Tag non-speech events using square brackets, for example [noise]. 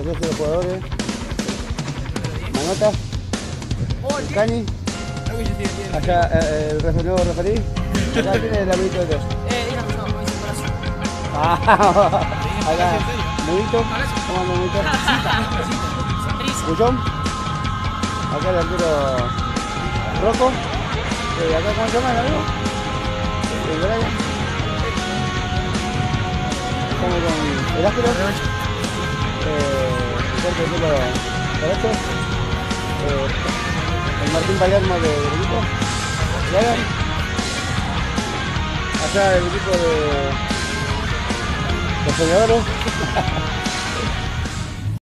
Serían los jugadores. Manota. Cani. Allá eh, el nuevo referí. Acá tiene el amiguito de todos. Eh, dígame, no, no hice corazón. Ah, [laughs] acá. ¿Cómo anda. Bullón. Acá el arquero Rocco. Eh, acá, ¿cómo se llama el amigo? El Brian. Estamos con el áspero. Eh, el de. Eh, Martín Palermo. Y Alan. Allá el equipo de los. [laughs]